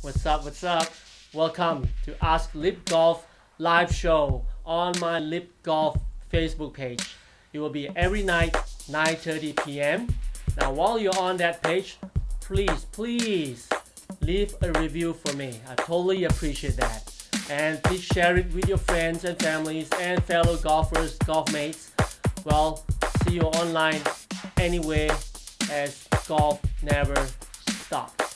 What's up? What's up? Welcome to Ask Lip Golf live show on my Lip Golf Facebook page. It will be every night 9:30 p.m. Now while you're on that page, please, please leave a review for me. I totally appreciate that. And please share it with your friends and families and fellow golfers, golf mates. Well, see you online anyway as golf never stops.